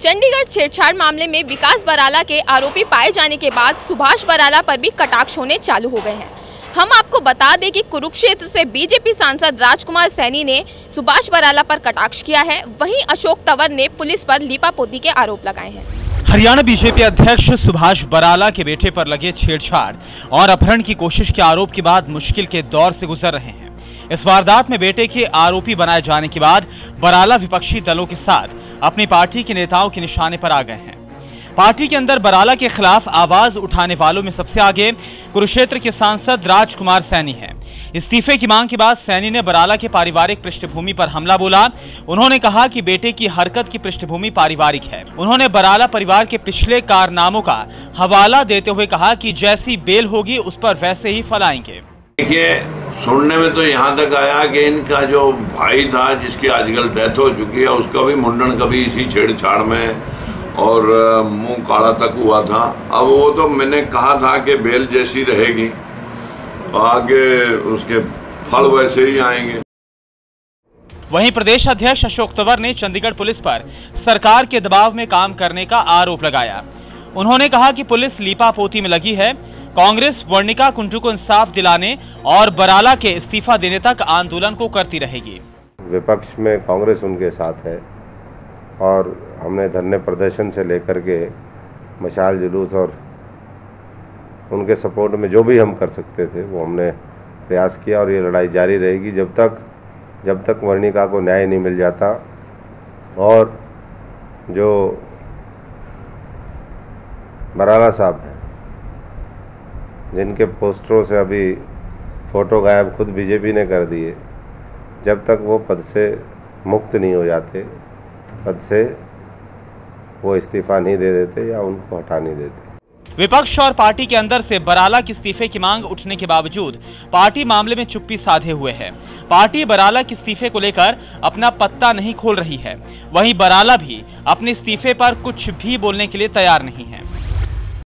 चंडीगढ़ छेड़छाड़ मामले में विकास बराला के आरोपी पाए जाने के बाद सुभाष बराला पर भी कटाक्ष होने चालू हो गए हैं। हम आपको बता दें कि कुरुक्षेत्र से बीजेपी सांसद राजकुमार सैनी ने सुभाष बराला पर कटाक्ष किया है। वहीं अशोक तंवर ने पुलिस पर लीपापोती के आरोप लगाए हैं। हरियाणा बीजेपी अध्यक्ष सुभाष बराला के बेटे पर लगे छेड़छाड़ और अपहरण की कोशिश के आरोप के बाद मुश्किल के दौर से गुजर रहे हैं। इस वारदात में बेटे के आरोपी बनाए जाने के बाद बराला विपक्षी दलों के साथ अपनी पार्टी के नेताओं के निशाने पर आ गए हैं। पार्टी के अंदर बराला के खिलाफ आवाज़ उठाने वालों में सबसे आगे कुरुक्षेत्र के सांसद राजकुमार सैनी हैं। इस्तीफे की मांग के बाद सैनी ने बराला के पारिवारिक पृष्ठभूमि पर हमला बोला। उन्होंने कहा कि बेटे की हरकत की पृष्ठभूमि पारिवारिक है। उन्होंने बराला परिवार के पिछले कारनामों का हवाला देते हुए कहा कि जैसी बेल होगी उस पर वैसे ही फल आएँगे देखिए सुनने में तो यहाँ तक आया कि इनका जो भाई था, जिसकी आजकल डेथ हो चुकी है, उसका भी मुंडन कभी इसी छेड़छाड़ में और मुँह काला तक हुआ था। अब वो तो मैंने कहा था कि बेल जैसी रहेगी, आगे उसके फल वैसे ही आएँगे। वहीं प्रदेश अध्यक्ष अशोक तंवर ने चंडीगढ़ पुलिस पर सरकार के दबाव में काम करने का आरोप लगाया। उन्होंने कहा कि पुलिस लीपा पोती में लगी है। कांग्रेस वर्णिका कुंटू को इंसाफ दिलाने और बराला के इस्तीफा देने तक आंदोलन को करती रहेगी। विपक्ष में कांग्रेस उनके साथ है और हमने धरने प्रदर्शन से लेकर के मशाल जुलूस और उनके सपोर्ट में जो भी हम कर सकते थे, वो हमने प्रयास किया और ये लड़ाई जारी रहेगी। जब तक जब तक वर्णिका को न्याय नहीं मिल जाता और जो बराला साहब हैं, जिनके पोस्टरों से अभी फ़ोटो गायब खुद बीजेपी ने कर दिए। जब तक वो पद से मुक्त नहीं हो जाते, पद से वो इस्तीफा नहीं दे देते या उनको हटा नहीं देते। विपक्ष और पार्टी के अंदर से बराला के इस्तीफे की मांग उठने के बावजूद पार्टी मामले में चुप्पी साधे हुए है। पार्टी बराला के इस्तीफे को लेकर अपना पत्ता नहीं खोल रही है। वहीं बराला भी अपने इस्तीफे पर कुछ भी बोलने के लिए तैयार नहीं है।